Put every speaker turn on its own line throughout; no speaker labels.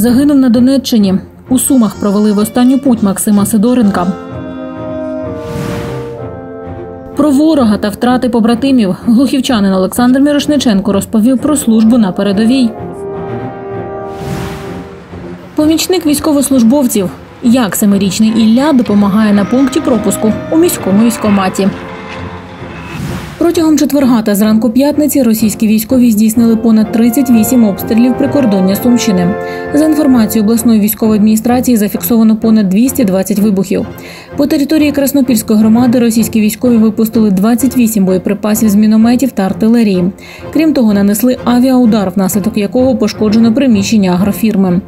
Загинув на Донеччині. У Сумах провели в останню путь Максима Сидоренка. Про ворога та втрати побратимів глухівчанин Олександр Мірошниченко розповів про службу на передовій. Помічник військовослужбовців. Як семирічний Ілля допомагає на пункті пропуску у міському військоматі. Протягом четверга та зранку п'ятниці російські військові здійснили понад 38 обстрілів прикордоння Сумщини. За інформацією обласної військової адміністрації, зафіксовано понад 220 вибухів. По території Краснопільської громади російські військові випустили 28 боєприпасів з мінометів та артилерії. Крім того, нанесли авіаудар, внаслідок якого пошкоджено приміщення агрофірми.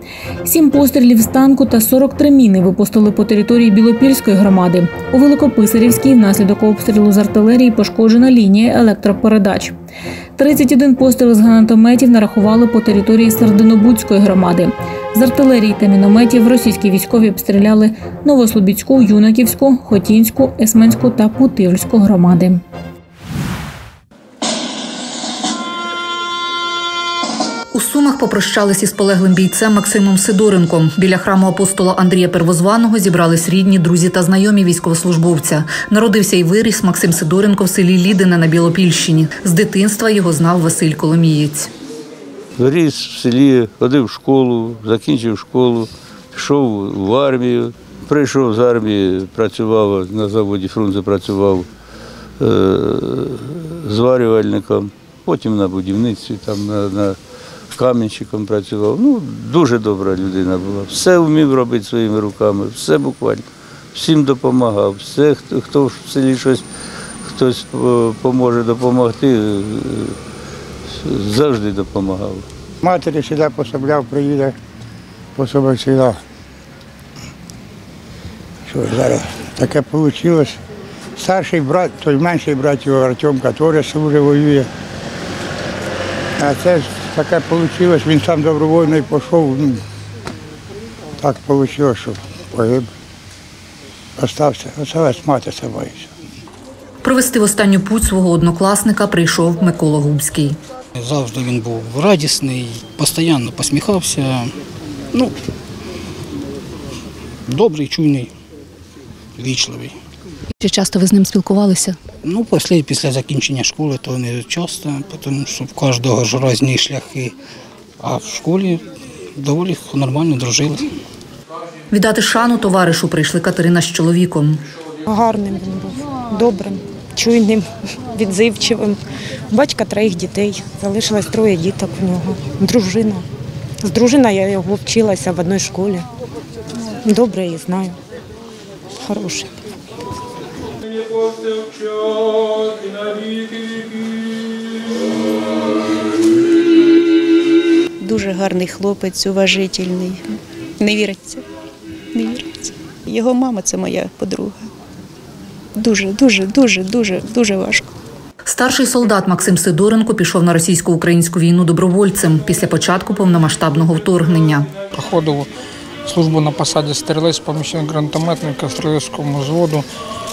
Сім пострілів з танку та 43 міни випустили по території Білопільської громади. У Великописарівській внаслідок обстрілу з артилерії пошкоджена лінія електропередач. 31 постріл з гранатометів нарахували по території Сердинобудської громади. З артилерії та мінометів російські військові обстріляли Новослобідську, Юнаківську, Хотінську, Есменську та Путивльську громади.
Сумах попрощались із полеглим бійцем Максимом Сидоренком. Біля храму апостола Андрія Первозваного зібрались рідні, друзі та знайомі військовослужбовця. Народився і виріс Максим Сидоренко в селі Лідине на Білопільщині. З дитинства його знав Василь Коломієць.
Ріс в селі, ходив в школу, закінчив школу, пішов в армію. Прийшов з армії, працював на заводі Фрунзе працював е, зварювальником, потім на будівництві, там на, на камінщиком працював. Ну, дуже добра людина була. Все вмів робити своїми руками, все буквально. Всім допомагав. Все, хто, хто в селі щось хтось поможе допомогти, е, завжди допомагав.
Матері сюди пособляв, приїде, пособив сюди. Що зараз таке вийшло. Старший брат, той менший брат його Артемка теж служить, воює. А це ж таке вийшло, він сам добровольно і пішов. Ну, так вийшло, що погиб. Остався, осталась мати собою.
Провести в останню путь свого однокласника прийшов Микола Губський.
Завжди він був радісний, постійно посміхався. Ну, добрий, чуйний, вічливий.
Чи часто ви з ним спілкувалися?
Ну, після, після закінчення школи то не часто, тому що в кожного ж різні шляхи. А в школі доволі нормально дружили.
Віддати шану товаришу прийшли Катерина з чоловіком.
Гарним він був, добрим, чуйним, відзивчивим. Батька троїх дітей, залишилось троє діток у нього. Дружина. З дружиною я його вчилася в одній школі. Добре її знаю. Хороший.
Дуже гарний хлопець, уважительний. Не віриться. Не віриться. Його мама це моя подруга. Дуже, дуже, дуже, дуже, дуже важко.
Старший солдат Максим Сидоренко пішов на російсько-українську війну добровольцем після початку повномасштабного вторгнення.
проходив службу на посаді стрілець помічник гранатометника стрілецькому взводу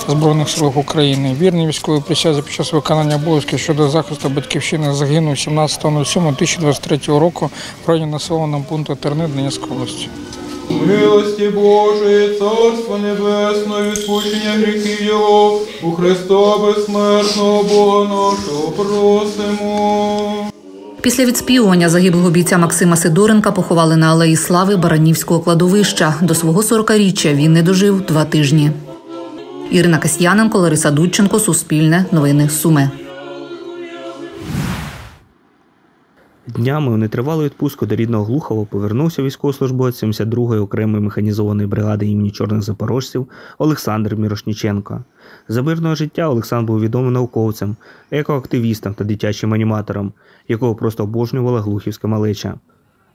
Збройних сил України. Вірний військовій присязі під час виконання обов'язків щодо захисту батьківщини загинув 17.07.2023 року в районі населеного пункту Терни Донецької області.
Милості Божої, Царство Небесне, відпущення гріхів Його, у Христа безсмертного Бога нашого просимо.
Після відспівування загиблого бійця Максима Сидоренка поховали на алеї слави Баранівського кладовища. До свого 40-річчя він не дожив два тижні. Ірина Касьяненко, Лариса Дудченко, Суспільне, Новини Суми.
Днями у нетривалу відпустку до рідного Глухова повернувся військовослужбовець 72-ї окремої механізованої бригади імені чорних запорожців Олександр Мірошніченко. За мирного життя Олександр був відомим науковцем, екоактивістом та дитячим аніматором, якого просто обожнювала глухівська малеча.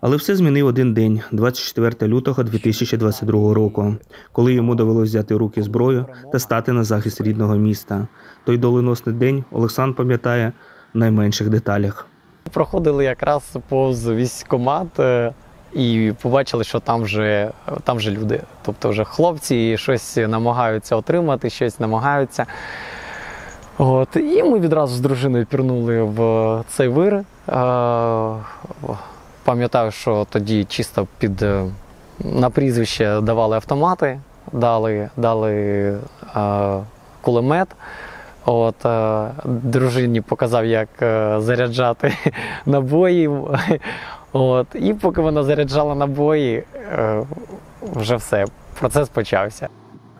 Але все змінив один день, 24 лютого 2022 року, коли йому довелося взяти в руки зброю та стати на захист рідного міста. Той доленосний день Олександр пам'ятає в найменших деталях.
Проходили якраз повз військкомат е, і побачили, що там вже, там вже люди. Тобто вже хлопці щось намагаються отримати, щось намагаються. От. І ми відразу з дружиною пірнули в цей вир. Е, пам'ятаю, що тоді чисто під е, на прізвище давали автомати, дали, дали кулемет. От, е, дружині показав, як е, заряджати набої. От, і поки вона заряджала набої, е, вже все, процес почався.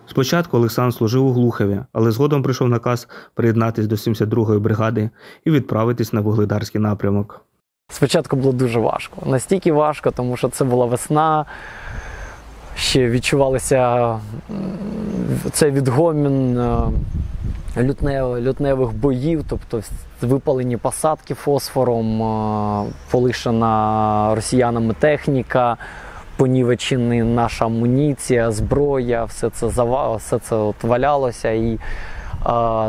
Спочатку Олександр служив у Глухові, але згодом прийшов наказ приєднатись до 72-ї бригади і відправитись на вугледарський напрямок.
Спочатку було дуже важко. Настільки важко, тому що це була весна. Ще відчувалося цей відгомін лютневих боїв, тобто випалені посадки фосфором, полишена росіянами техніка, понівечені наша амуніція, зброя, все це зава- все це от валялося і е,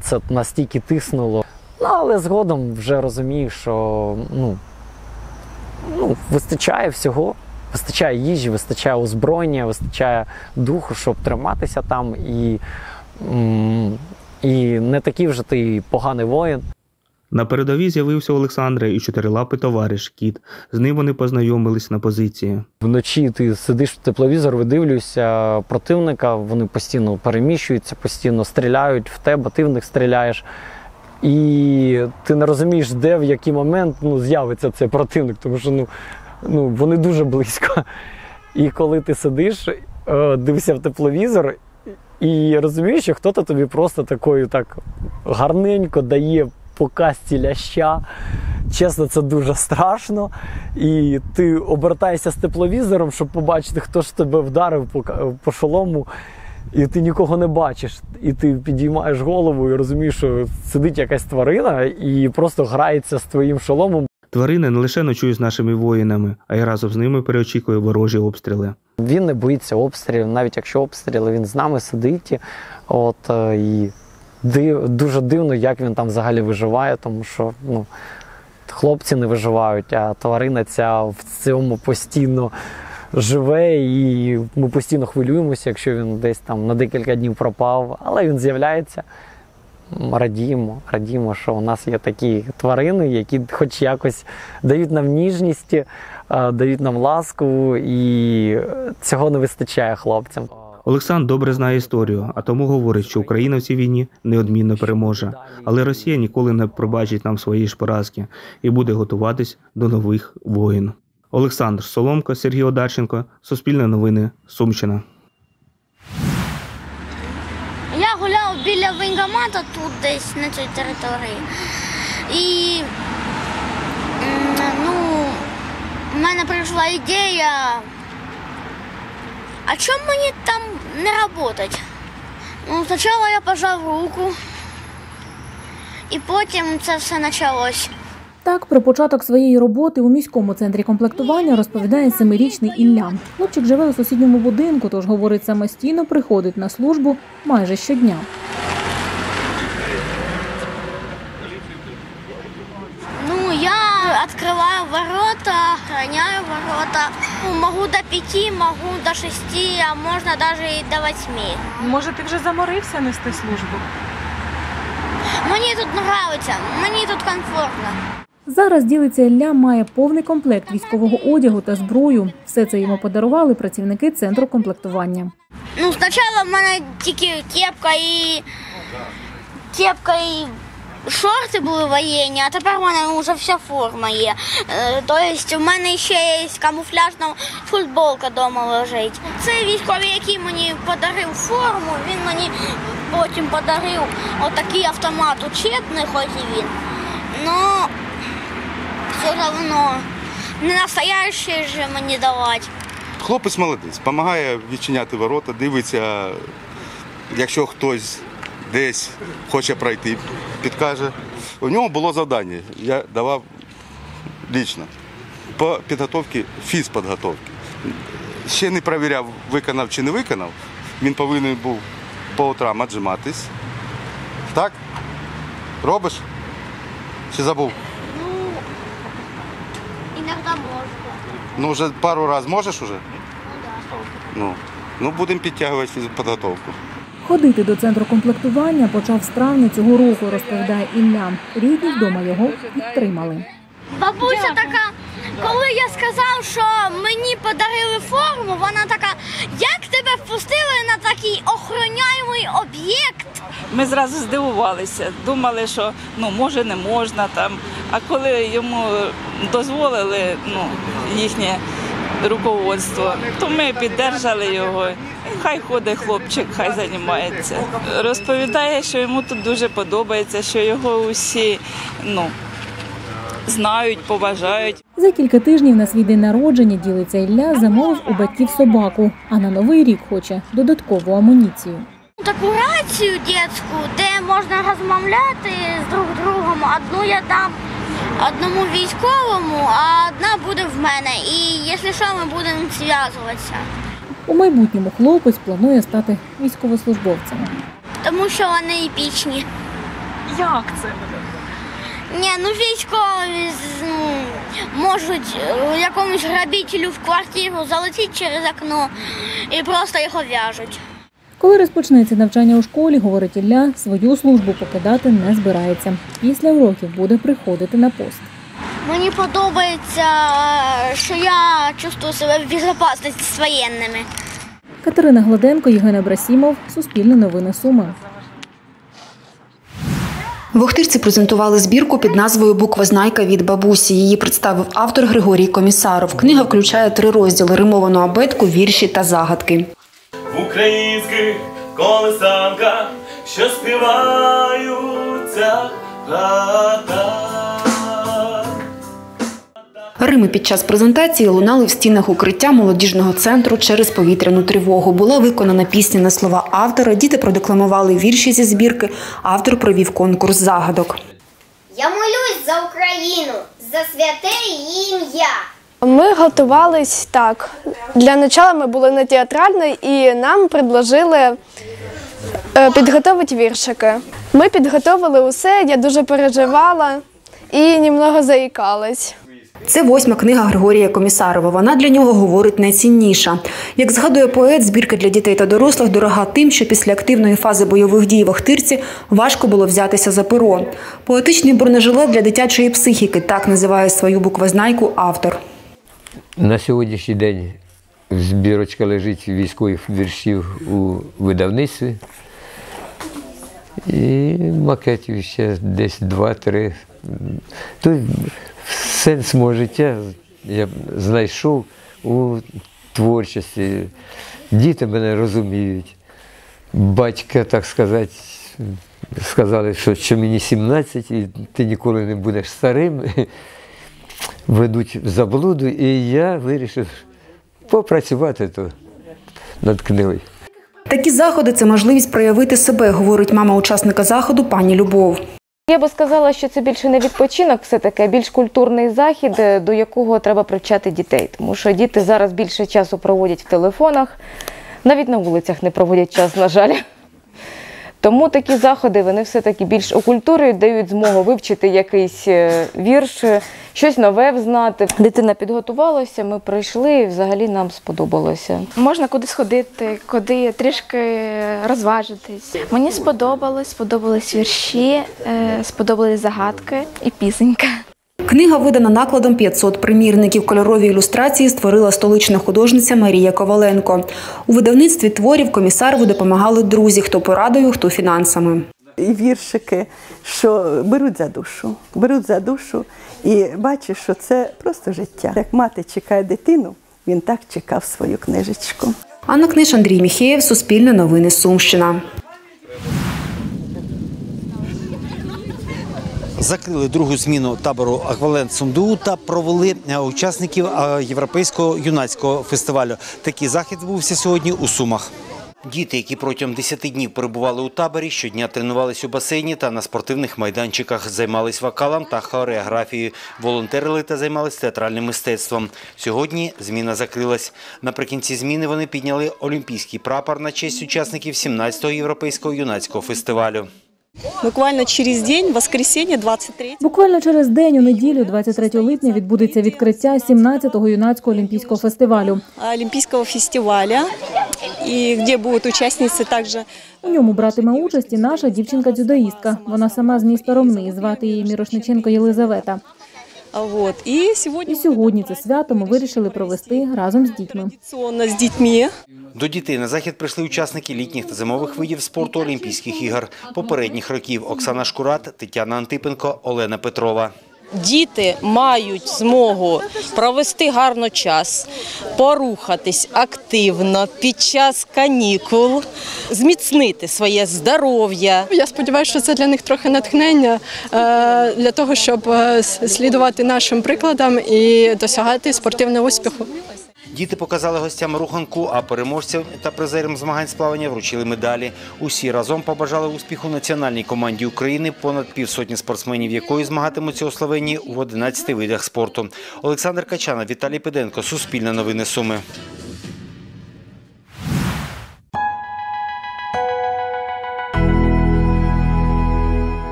це настільки тиснуло. Ну, але згодом вже розумію, що ну, ну, вистачає всього. Вистачає їжі, вистачає озброєння, вистачає духу, щоб триматися там. І, м, і не такий вже ти поганий воїн.
На передовій з'явився у Олександра і чотирилапий товариш Кіт. З ним вони познайомились на позиції.
Вночі ти сидиш в тепловізор, видивлюєшся противника, вони постійно переміщуються, постійно стріляють в тебе, ти в них стріляєш. І ти не розумієш, де в який момент ну, з'явиться цей противник, тому що ну, ну, вони дуже близько. І коли ти сидиш, е, дивишся в тепловізор і розумієш, що хтось тобі просто такою так гарненько дає по касті ляща. Чесно, це дуже страшно. І ти обертаєшся з тепловізором, щоб побачити, хто ж тебе вдарив по, по шолому. І ти нікого не бачиш. І ти підіймаєш голову і розумієш, що сидить якась тварина і просто грається з твоїм шоломом.
Тварини не лише ночують з нашими воїнами, а й разом з ними переочікує ворожі обстріли.
Він не боїться обстрілів, навіть якщо обстріли, він з нами сидить. От, е, і див, дуже дивно, як він там взагалі виживає, тому що ну, хлопці не виживають, а тварина ця в цьому постійно живе, і ми постійно хвилюємося, якщо він десь там на декілька днів пропав, але він з'являється. Радіємо, радіємо, що у нас є такі тварини, які хоч якось дають нам ніжність, е, дають нам ласку, і цього не вистачає хлопцям.
Олександр добре знає історію, а тому говорить, що Україна в цій війні неодмінно переможе. Але Росія ніколи не пробачить нам свої ж поразки і буде готуватись до нових воїн. Олександр Соломко, Сергій Одарченко, Суспільне новини, Сумщина.
Я гуляв біля воєнкомата тут десь на цій території. І ну, в мене прийшла ідея. А чому мені там не працювати? Ну, спочатку я пожав руку, і потім це все почалось.
Так, про початок своєї роботи у міському центрі комплектування розповідає семирічний Ілля. Хлопчик живе у сусідньому будинку, тож говорить самостійно, приходить на службу майже щодня.
Ну, я открываю ворота, охраняю ворота. Ну, Могу до пяти, могу до шести, а можно даже и до восьми.
Може, ти вже заморився нести службу?
Мені тут нравится, мені тут комфортно.
Зараз ділиться Ілля має повний комплект військового одягу та зброю. Все це йому подарували працівники центру комплектування.
Ну, спочатку в мене тільки кепка і кепка і шорти були воєнні, а тепер в мене вже вся форма є. Тобто в мене ще є камуфляжна футболка вдома лежить. Це військовий, який мені подарив форму, він мені потім подарив отакий автомат учебний, хоч і він. Ну, все одно не настоящий же мені давати.
Хлопець молодець, допомагає відчиняти ворота, дивиться, якщо хтось десь хоче пройти, підкаже. У нього було завдання, я давав лічно по підготовці, фізпідготовки. Ще не перевіряв, виконав чи не виконав. Він повинен був по утрам отжиматись. Так? Робиш? Чи забув?
Ну, Іноді можу.
Ну, вже пару разів можеш уже? Ну, ну будемо підтягувати фізпідготовку.
Ходити до центру комплектування почав з травня цього року, розповідає Ілля. Рідні вдома його підтримали.
Бабуся така коли я сказав, що мені подарили форму, вона така, як тебе впустили на такий охороняємий об'єкт?
Ми зразу здивувалися, думали, що ну може не можна там. А коли йому дозволили ну, їхнє руководство, то ми піддержали його. Хай ходить хлопчик, хай займається. Розповідає, що йому тут дуже подобається, що його усі ну, знають, поважають.
За кілька тижнів на свій день народження ділиться Ілля, замовив у батьків собаку, а на новий рік хоче додаткову амуніцію.
Таку рацію дитячу, де можна розмовляти з друг другом. Одну я дам одному військовому, а одна буде в мене. І якщо що, ми будемо зв'язуватися.
У майбутньому хлопець планує стати військовослужбовцем.
Тому що вони епічні.
Як це?
Ні, ну військові ну, можуть е, якомусь грабителю в квартиру залетіти через окно і просто його в'яжуть.
Коли розпочнеться навчання у школі, говорить Ілля, свою службу покидати не збирається. Після уроків буде приходити на пост.
Мені подобається, е, що я чувствую себе в безпечності з воєнними.
Катерина Гладенко, Євген Абрасімов, Суспільне новини Суми.
В Охтирці презентували збірку під назвою Буква знайка від бабусі. Її представив автор Григорій Комісаров. Книга включає три розділи: римовану абетку, вірші та загадки.
в українських колесанках, що співаються
Рими під час презентації лунали в стінах укриття молодіжного центру через повітряну тривогу. Була виконана пісня на слова автора. Діти продекламували вірші зі збірки. Автор провів конкурс загадок.
Я молюсь за Україну, за святе її ім'я.
Ми готувались так. Для початку ми були на театральній і нам предложили е, підготувати віршики. Ми підготовили усе, я дуже переживала і немного заїкалась.
Це восьма книга Григорія Комісарова. Вона для нього говорить найцінніша. Як згадує поет, збірка для дітей та дорослих дорога тим, що після активної фази бойових дій в Охтирці важко було взятися за перо. Поетичний бронежилет для дитячої психіки так називає свою буквознайку автор.
На сьогоднішній день збірочка лежить військових віршів у видавництві. І макетів ще десь два-три. Сенс мого життя я знайшов у творчості. Діти мене розуміють. Батька, так сказати, сказали, що, що мені 17 і ти ніколи не будеш старим. Ведуть в заблуду, і я вирішив попрацювати то над книгою.
Такі заходи це можливість проявити себе, говорить мама учасника заходу пані Любов.
Я би сказала, що це більше не відпочинок, все таки, більш культурний захід, е, до якого треба привчати дітей. Тому що діти зараз більше часу проводять в телефонах, навіть на вулицях не проводять час, на жаль. Тому такі заходи вони все-таки більш окультурюють, дають змогу вивчити якийсь е, вірш, е, щось нове взнати. Дитина підготувалася, ми прийшли і взагалі нам сподобалося.
Можна кудись ходити, куди трішки розважитись. Мені сподобалось, сподобались вірші, е, сподобались загадки і пісенька.
Книга видана накладом 500 примірників. Кольорові ілюстрації створила столична художниця Марія Коваленко. У видавництві творів комісарову допомагали друзі, хто порадою, хто фінансами.
і віршики, що беруть за душу, беруть за душу і бачиш, що це просто життя. Як мати чекає дитину, він так чекав свою книжечку.
Анна Книж, Андрій Міхеєв, Суспільне новини Сумщина.
Закрили другу зміну табору Аквалент Сумду та провели е, учасників е, європейського юнацького фестивалю. Такий захід відбувся сьогодні у Сумах. Діти, які протягом 10 днів перебували у таборі, щодня тренувались у басейні та на спортивних майданчиках, займались вокалом та хореографією, волонтерили та займались театральним мистецтвом. Сьогодні зміна закрилась. Наприкінці зміни вони підняли олімпійський прапор на честь учасників 17-го європейського юнацького фестивалю.
Буквально через день, воскресенье, 23
Буквально через день у неділю, 23 липня, відбудеться відкриття 17-го юнацького олімпійського фестивалю.
Олімпійського фестиваля, і где будуть учасниці також.
У ньому братиме участь і наша дівчинка-дзюдоїстка. Вона сама з міста Ромни, звати її Мірошниченко Єлизавета.
А Вот. І сьогодні
І сьогодні це свято ми вирішили провести разом з дітьми.
з дітьми.
До дітей на захід прийшли учасники літніх та зимових видів спорту Олімпійських ігор попередніх років Оксана Шкурат, Тетяна Антипенко, Олена Петрова.
Діти мають змогу провести гарно час, порухатись активно під час канікул, зміцнити своє здоров'я.
Я сподіваюся, що це для них трохи натхнення е, для того, щоб е, слідувати нашим прикладам і досягати спортивного успіху.
Діти показали гостям руханку, а переможцям та призерам змагань з плавання вручили медалі. Усі разом побажали успіху національній команді України, понад півсотні спортсменів якої змагатимуться у Словенії в 11 видах спорту. Олександр Качана, Віталій Педенко, Суспільне новини Суми.